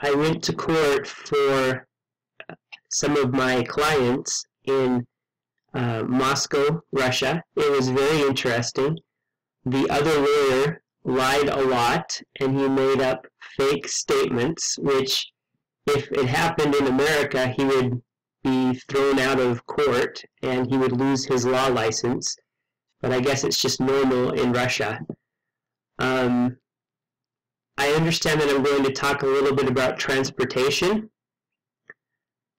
I went to court for some of my clients in uh, Moscow, Russia. It was very interesting. The other lawyer lied a lot and he made up fake statements, which, if it happened in America, he would be thrown out of court and he would lose his law license. But I guess it's just normal in Russia. Um, I understand that I'm going to talk a little bit about transportation.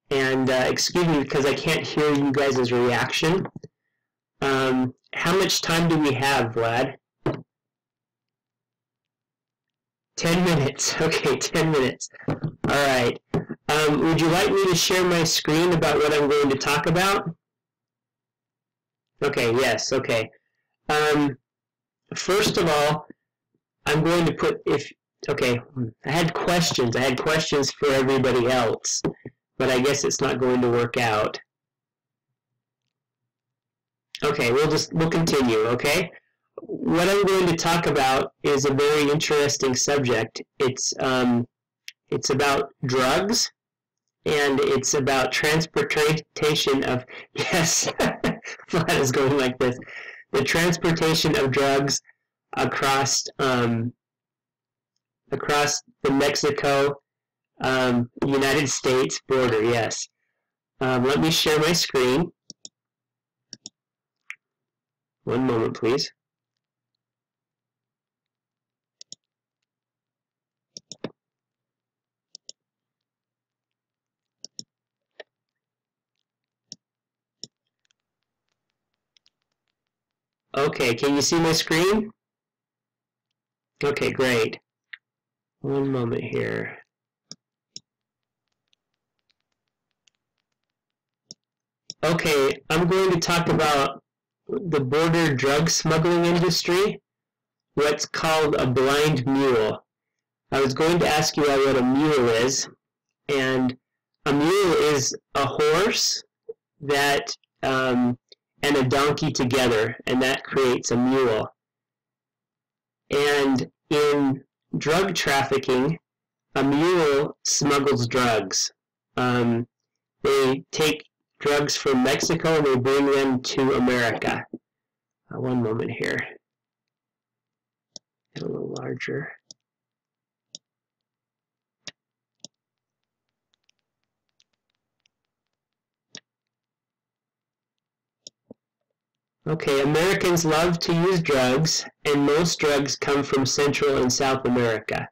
And uh, excuse me because I can't hear you guys' reaction. Um, how much time do we have, Vlad? 10 minutes. Okay, 10 minutes. All right. Um, would you like me to share my screen about what I'm going to talk about? Okay, yes, okay. Um, first of all, I'm going to put, if, okay, I had questions. I had questions for everybody else, but I guess it's not going to work out. Okay, we'll just, we'll continue, okay? what I'm going to talk about is a very interesting subject. It's um, it's about drugs, and it's about transportation of yes, Vlad is going like this. The transportation of drugs across um, across the Mexico um, United States border. Yes. Um, let me share my screen. One moment, please. Okay, can you see my screen? Okay, great. One moment here. Okay, I'm going to talk about the border drug smuggling industry, what's called a blind mule. I was going to ask you all what a mule is, and a mule is a horse that um, and a donkey together, and that creates a mule. And in drug trafficking, a mule smuggles drugs. Um, they take drugs from Mexico and they bring them to America. Uh, one moment here. Get a little larger. Okay, Americans love to use drugs, and most drugs come from Central and South America.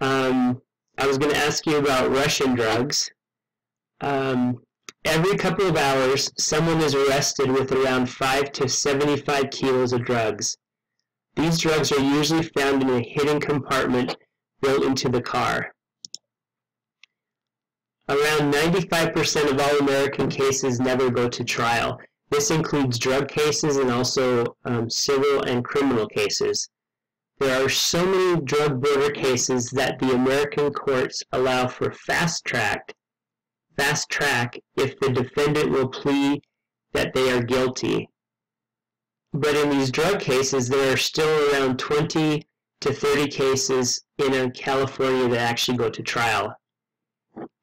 Um, I was going to ask you about Russian drugs. Um, every couple of hours, someone is arrested with around 5 to 75 kilos of drugs. These drugs are usually found in a hidden compartment built into the car. Around 95% of all American cases never go to trial, this includes drug cases and also um, civil and criminal cases. There are so many drug border cases that the American courts allow for fast track, fast track if the defendant will plead that they are guilty. But in these drug cases, there are still around 20 to 30 cases in California that actually go to trial.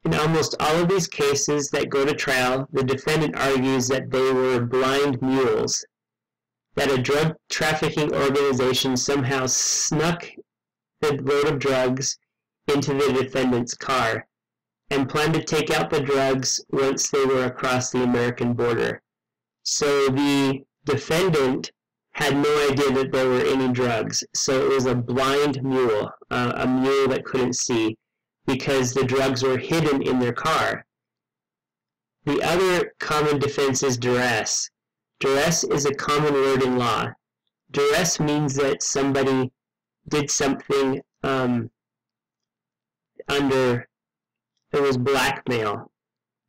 In almost all of these cases that go to trial, the defendant argues that they were blind mules, that a drug trafficking organization somehow snuck the load of drugs into the defendant's car and planned to take out the drugs once they were across the American border. So the defendant had no idea that there were any drugs. So it was a blind mule, uh, a mule that couldn't see because the drugs were hidden in their car. The other common defense is duress. Duress is a common word in law. Duress means that somebody did something um, under, it was blackmail.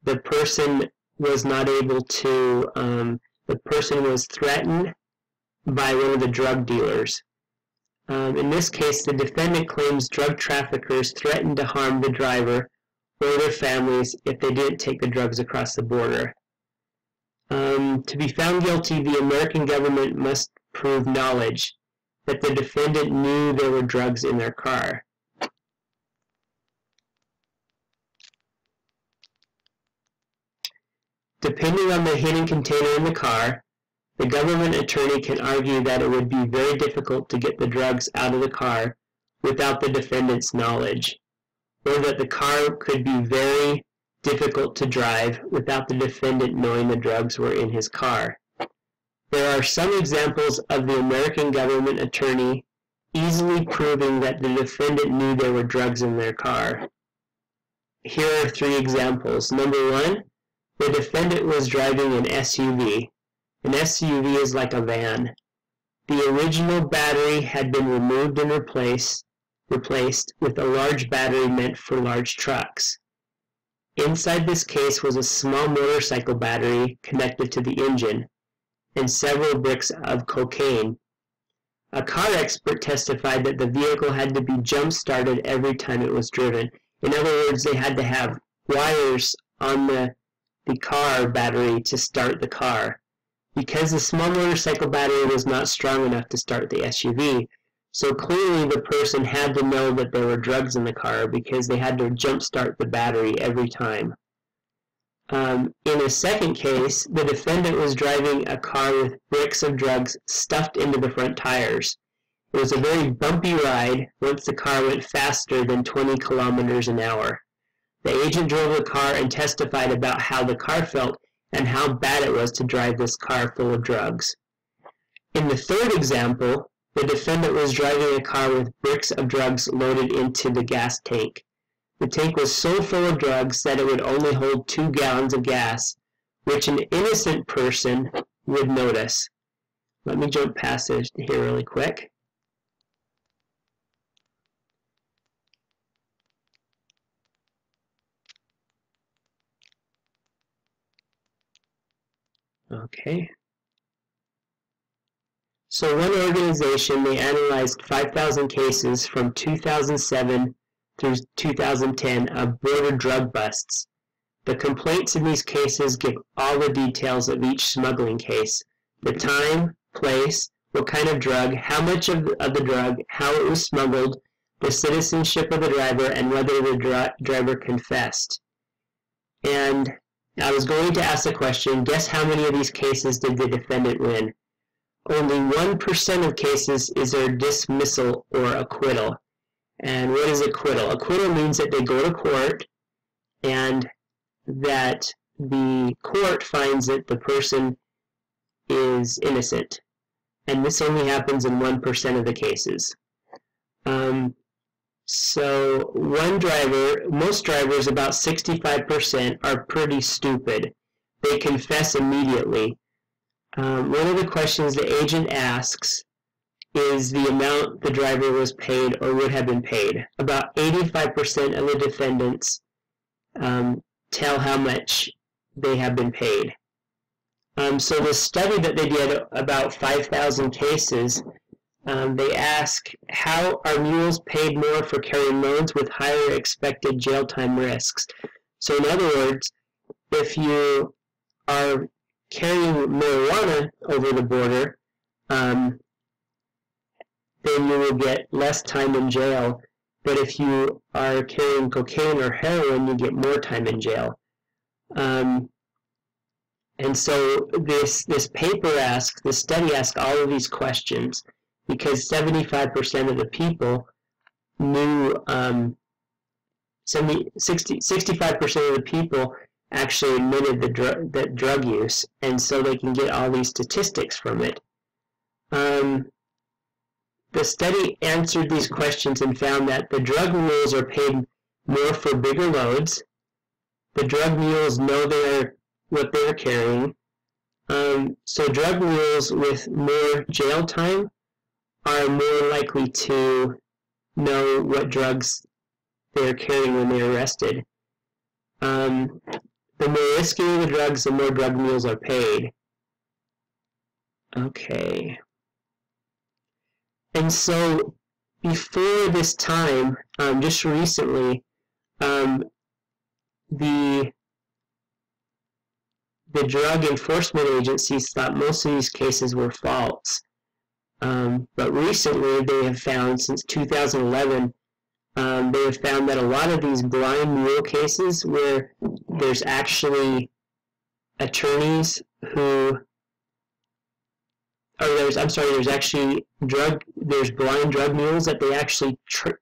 The person was not able to, um, the person was threatened by one of the drug dealers. Um, in this case, the defendant claims drug traffickers threatened to harm the driver or their families if they didn't take the drugs across the border. Um, to be found guilty, the American government must prove knowledge that the defendant knew there were drugs in their car. Depending on the hidden container in the car, the government attorney can argue that it would be very difficult to get the drugs out of the car without the defendant's knowledge, or that the car could be very difficult to drive without the defendant knowing the drugs were in his car. There are some examples of the American government attorney easily proving that the defendant knew there were drugs in their car. Here are three examples. Number one, the defendant was driving an SUV. An SUV is like a van. The original battery had been removed and replaced, replaced with a large battery meant for large trucks. Inside this case was a small motorcycle battery connected to the engine, and several bricks of cocaine. A car expert testified that the vehicle had to be jump-started every time it was driven. In other words, they had to have wires on the, the car battery to start the car. Because the small motorcycle battery was not strong enough to start the SUV, so clearly the person had to know that there were drugs in the car because they had to jump-start the battery every time. Um, in a second case, the defendant was driving a car with bricks of drugs stuffed into the front tires. It was a very bumpy ride once the car went faster than 20 kilometers an hour. The agent drove the car and testified about how the car felt and how bad it was to drive this car full of drugs. In the third example, the defendant was driving a car with bricks of drugs loaded into the gas tank. The tank was so full of drugs that it would only hold two gallons of gas, which an innocent person would notice. Let me jump past this here really quick. Okay. So one organization, they analyzed 5,000 cases from 2007 through 2010 of border drug busts. The complaints in these cases give all the details of each smuggling case, the time, place, what kind of drug, how much of the, of the drug, how it was smuggled, the citizenship of the driver, and whether the dri driver confessed. And I was going to ask the question, guess how many of these cases did the defendant win? only 1% of cases is there dismissal or acquittal. And what is acquittal? Acquittal means that they go to court and that the court finds that the person is innocent. And this only happens in 1% of the cases. Um, so one driver, most drivers, about 65%, are pretty stupid. They confess immediately um, one of the questions the agent asks is the amount the driver was paid or would have been paid. About 85% of the defendants um, tell how much they have been paid. Um, so the study that they did about 5,000 cases, um, they ask how are mules paid more for carrying loads with higher expected jail time risks. So in other words, if you are carrying marijuana over the border, um, then you will get less time in jail. But if you are carrying cocaine or heroin, you get more time in jail. Um, and so this this paper asks, this study asks all of these questions because 75% of the people knew, um, 70, 60, 65% of the people actually admitted the dr that drug use, and so they can get all these statistics from it. Um, the study answered these questions and found that the drug mules are paid more for bigger loads. The drug mules know they're, what they're carrying. Um, so drug mules with more jail time are more likely to know what drugs they're carrying when they're arrested. Um, the more risky the drugs, the more drug mules are paid. Okay. And so before this time, um, just recently, um, the the drug enforcement agencies thought most of these cases were false. Um, but recently, they have found, since 2011, um, they have found that a lot of these blind mule cases where there's actually attorneys who or there's I'm sorry, there's actually drug there's blind drug mules that they actually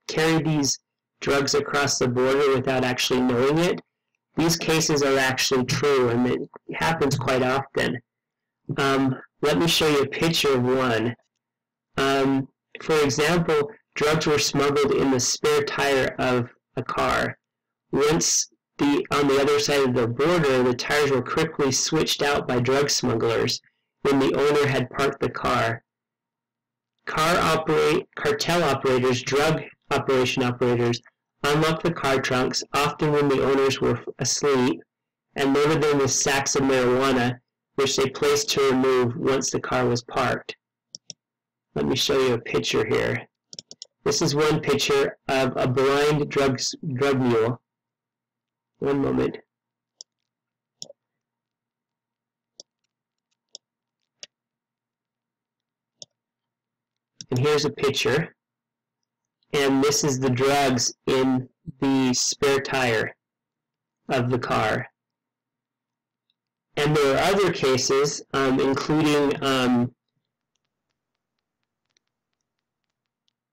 carry these drugs across the border without actually knowing it. These cases are actually true, and it happens quite often. Um, let me show you a picture of one. Um, for example, drugs were smuggled in the spare tire of a car. Once the on the other side of the border, the tires were quickly switched out by drug smugglers when the owner had parked the car. Car operate cartel operators, drug operation operators, unlocked the car trunks, often when the owners were asleep, and loaded them with sacks of marijuana, which they placed to remove once the car was parked. Let me show you a picture here. This is one picture of a blind drugs, drug mule. One moment. And here's a picture. And this is the drugs in the spare tire of the car. And there are other cases, um, including um,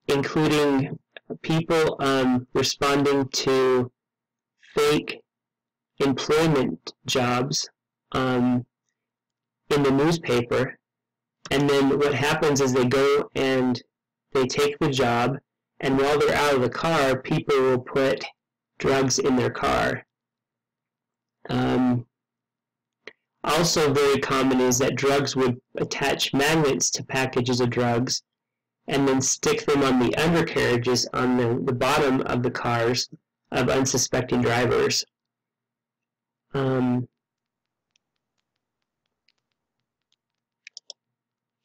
including people um, responding to fake employment jobs um, in the newspaper and then what happens is they go and they take the job, and while they're out of the car, people will put drugs in their car. Um, also very common is that drugs would attach magnets to packages of drugs and then stick them on the undercarriages on the, the bottom of the cars of unsuspecting drivers. Um,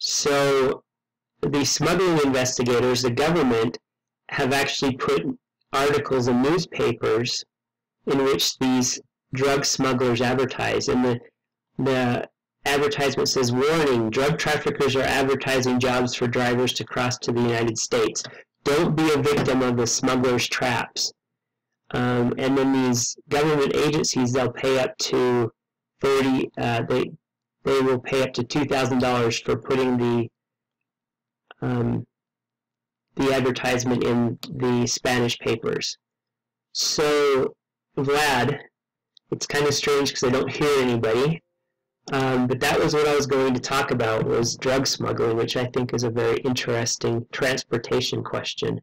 So the smuggling investigators, the government, have actually put articles in newspapers in which these drug smugglers advertise. And the, the advertisement says, warning, drug traffickers are advertising jobs for drivers to cross to the United States. Don't be a victim of the smugglers' traps. Um, and then these government agencies, they'll pay up to 30, uh, they, they will pay up to $2,000 for putting the um, the advertisement in the Spanish papers. So, Vlad, it's kind of strange because I don't hear anybody, um, but that was what I was going to talk about was drug smuggling, which I think is a very interesting transportation question.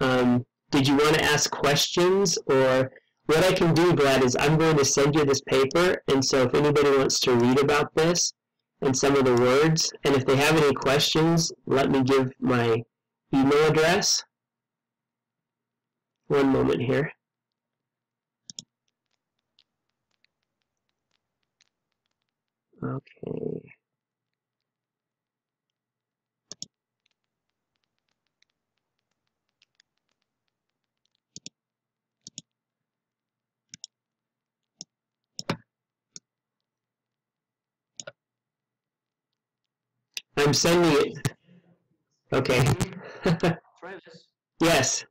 Um, did you want to ask questions or what I can do, Brad, is I'm going to send you this paper, and so if anybody wants to read about this and some of the words, and if they have any questions, let me give my email address. One moment here. Okay. I'm sending it. Okay. Travis, yes.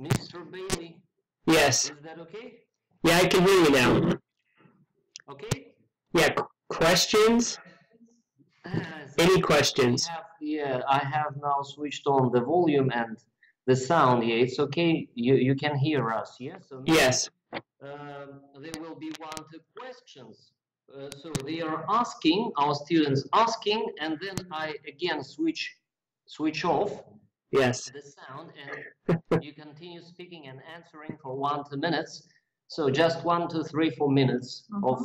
Mr. Bailey, Yes. is that okay? Yeah, I can hear you now. Okay? Yeah. Qu- Questions? Any questions? have- Yeah, I have now switched on the volume and the sound. Yeah, it's okay. You you can hear us. Yeah. So now, Yes. Um, there will be one two questions. Uh, so they are asking our students asking, and then I again switch switch off Yes. the sound and you continue speaking and answering for one two minutes so just one two three four minutes mm-hmm. of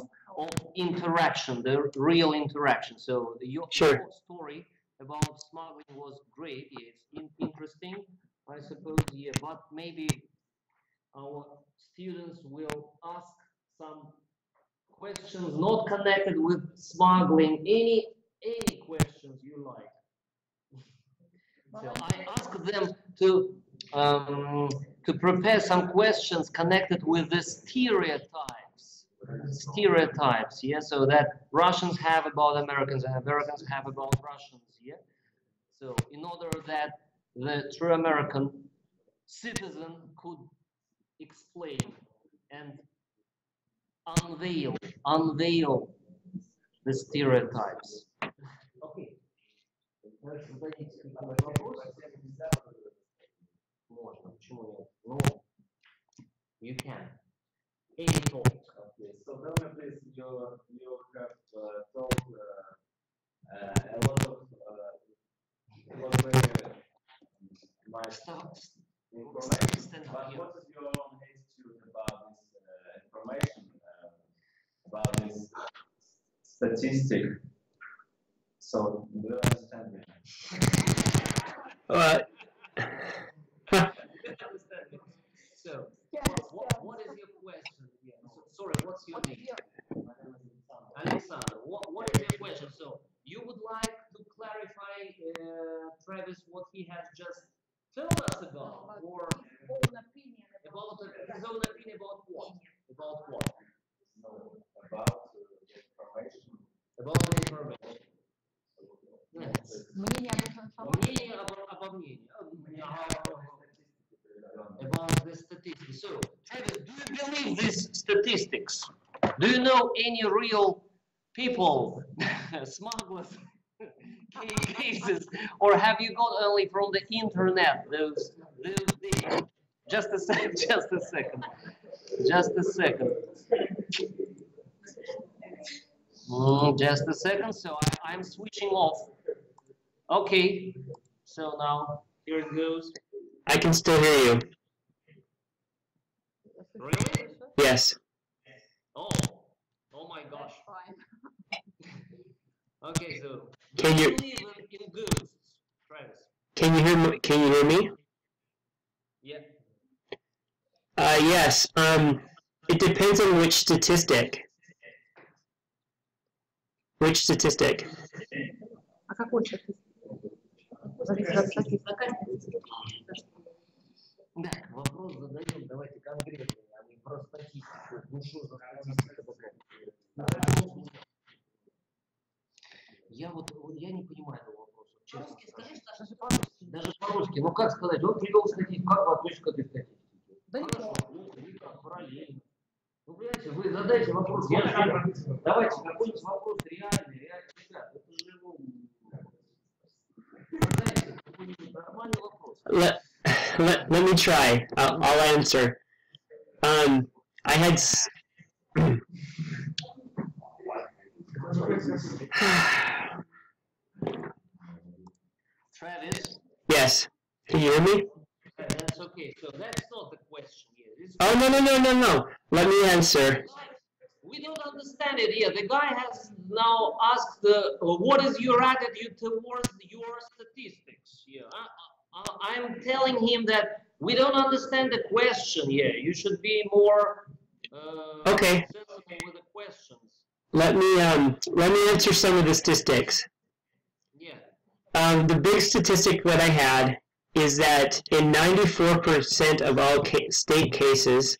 of interaction the real interaction. So the, your, Sure. story about smuggling was great yeah, it's in, interesting i suppose yeah but maybe our students will ask some questions not connected with smuggling. Any any questions you like? So I asked them to um, to prepare some questions connected with the stereotypes. Stereotypes, yeah, so that Russians have about Americans and Americans have about Russians, yeah. So in order that the true American citizen could explain and unveil, unveil the stereotypes. Okay. почему нет? Ну, you can. Any topic. Okay, so tell me please, you, you have uh, told uh, uh, a lot of, uh, it was very nice Stop. information, Stand up but here. what is your own attitude about this uh, information, uh, about this statistic? So, do you understand me? Uh, understand sorry, what's your name? Alexander, what, what is your question? So, you would like to clarify, uh, Travis, what he has just told us about, or about uh, his own opinion about what? About what? No, about uh, the information. About the information. Yes. Мнение об этой информации. Мнение обо, обо мнении. About the statistics. So, Travis, do you believe these statistics? Do you know any real people, smugglers, cases, or have you got only from the internet those, those things? Just a sec, just a second, just a second. Mm, just a second, so I, I'm switching off. Okay, so now here it goes. I can still hear you. Really? Yes. Oh, oh my gosh. Fine. Okay, so Can you- in, in ghosts, Travis? Can you hear me? Can you hear me? Yeah. Uh, yes. Um, it depends on which statistic. Which statistic? По-русски. Ну как сказать, он привел статистику, как вы относитесь к этой статистике? Да Хорошо, плохо, никак, параллельно. Ну, понимаете, вы задайте вопрос. Я же- давайте какой-нибудь вопрос реальный, реальный, ребят. Это же, ну, задайте какой-нибудь нормальный вопрос. Let, let, let me try. I'll, I'll answer. Um, I had. Okay. So that's not the question here. This Oh no no no no no. Let me answer. We don't understand it here. The guy has now asked, uh, what is your attitude towards your statistics here? I, I, I'm telling him that we don't understand the question here. You should be more uh, Okay. with the questions. Let me um let me answer some of the statistics. Yeah. Um, the big statistic that I had is that in 94% of all ca- state cases,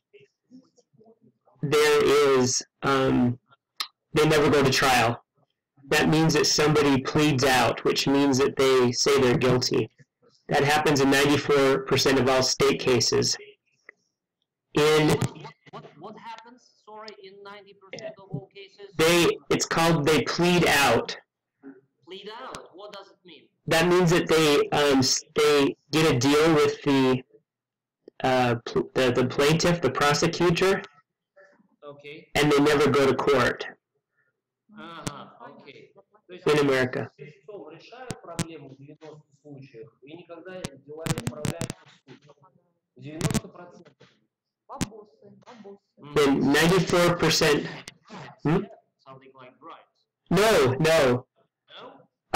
there is, um, they never go to trial. That means that somebody pleads out, which means that they say they're guilty. That happens in 94% of all state cases. In What, what, happens, sorry, in 90% of all cases? they, it's called they plead out. Plead out. What does it mean? That means that they um, s- they get a deal with the uh, pl- the the plaintiff, the prosecutor, Okay. and they never go to court Ага, окей. То есть in America. истцом решают проблему в 90 случаях и никогда дела не отправляются в суд. 90%. Бабусы, бабусы. In 94%. Hmm? Something like bribes. No, no.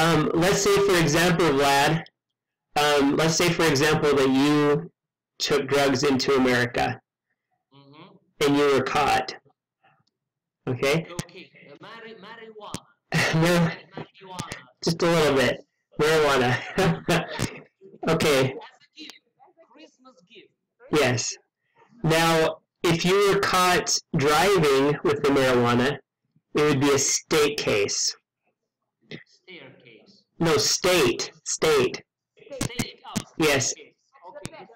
Um, let's say, for example, Vlad. Um, let's say, for example, that you took drugs into America Mm-hmm. and you were caught. Okay. Okay. Uh, mari- marijuana. no, Marijuana. just a little bit. Marijuana. okay. As a gift. Christmas gift. Yes. Now, if you were caught driving with the marijuana, it would be a state case. No, state, state. State. Oh. Yes. Okay.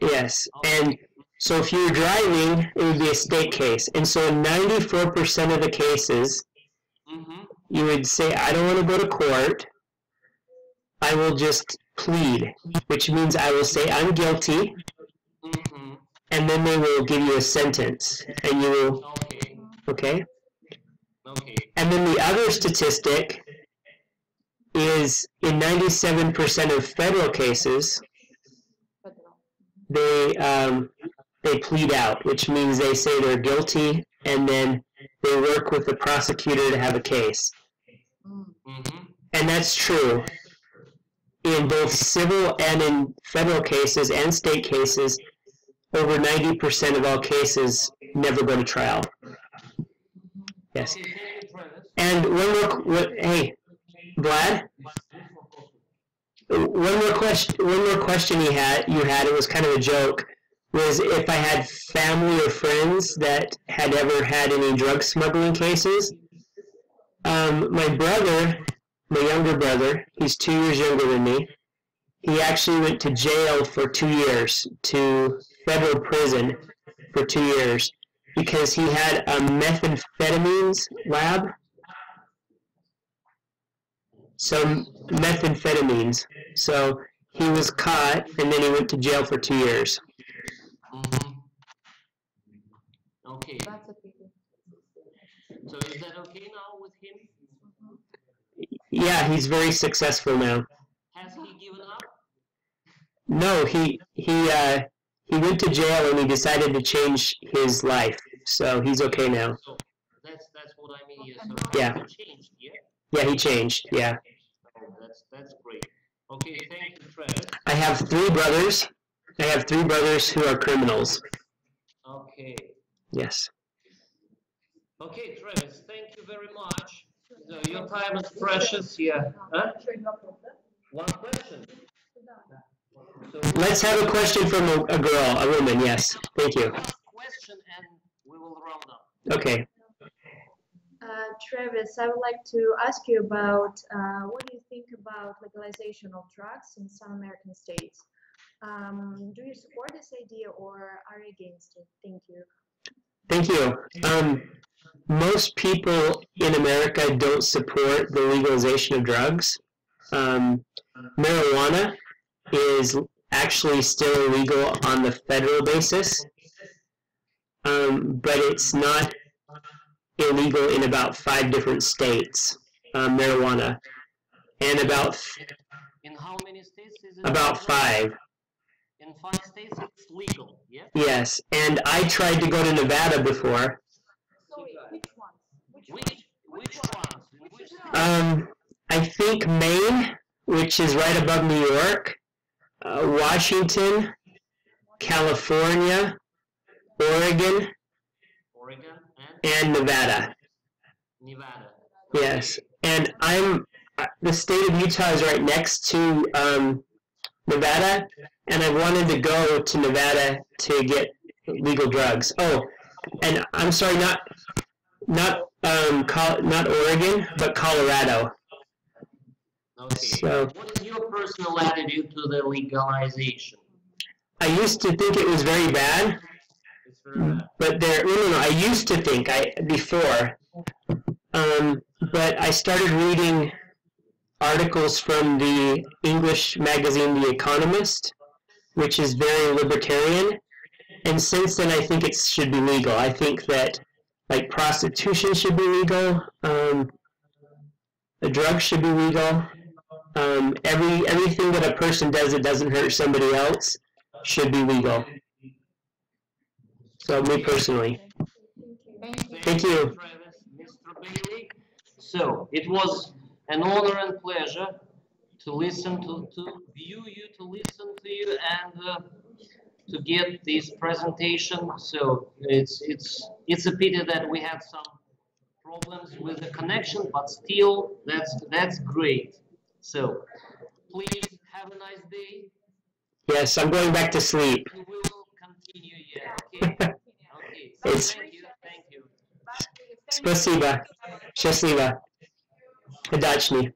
Yes, and so if you're driving, it would be a state case. And so 94% of the cases, mm -hmm. you would say, I don't want to go to court. I will just plead, which means I will say, I'm guilty. Mm -hmm. And then they will give you a sentence. And you will. Okay. okay? Okay. And then the other statistic is in 97% of federal cases, they um, they plead out, which means they say they're guilty, and then they work with the prosecutor to have a case. Mm. Mm-hmm. And that's true in both civil and in federal cases and state cases. Over 90% of all cases never go to trial. Yes. And one more, what, hey, Vlad, one more question. One more question you had. You had. It was kind of a joke. Was if I had family or friends that had ever had any drug smuggling cases. Um, my brother, my younger brother, he's two years younger than me. He actually went to jail for two years, to federal prison for two years, because he had a methamphetamines lab. So methamphetamines. So he was caught, and then he went to jail for two years. Mm-hmm. Okay, That's a pity. so is that okay now with him? Yeah, he's very successful now. Has he given up? No, he he uh, he went to jail and he decided to change his life. So he's okay now. So that's that's what I mean. Yeah. So Yeah. he changed. Yeah. Yeah, he changed. Yeah. Oh, that's that's great. Okay, thank you, Travis. I have three brothers. I have three brothers who are criminals. Okay. Yes. Okay, Travis, thank you very much. So your time is precious. Yeah. Huh? One question. So Let's have a question from a, a girl, a woman. Yes. Thank you. Question, and we will round up. Okay. Uh, Travis, I would like to ask you about uh, what do you think about legalization of drugs in some American states? Um, do you support this idea or are you against it? Thank you. Thank you. Um, most people in America don't support the legalization of drugs. Um, marijuana is actually still illegal on the federal basis, um, but it's not illegal in about five different states. Um, marijuana, and about In how many states is it? about legal? five. In five states, it's legal. Yeah. Yes, and I tried to go to Nevada before. Sorry, which ones? Which ones? Which which ones? Which states? Um, I think Maine, which is right above New York, uh, Washington, California, Oregon, Oregon and and Nevada. Nevada. Yes, and I'm uh, the state of Utah is right next to um, Nevada, and I wanted to go to Nevada to get legal drugs. Oh, and I'm sorry, not not um, not Oregon, but Colorado. Okay. So- What is your personal attitude to the legalization? I used to think it was very bad, It's very bad. but there no no no I used to think I before um, but I started reading articles from the English magazine The Economist which is very libertarian and since then I think it should be legal I think that like prostitution should be legal um, the drugs should be legal um, every everything that a person does that doesn't hurt somebody else should be legal so me personally Thank you. Thank you. Mr. Bailey. So it was an honor and pleasure to listen to, to view you, to listen to you, and uh, to get this presentation. So it's it's it's a pity that we had some problems with the connection, but still that's that's great. So please have a nice day. Yes, I'm going back to sleep. We will continue. Yeah. Okay. Okay. So It's- thank you. Thank you. Спасибо. Счастливо. Удачный.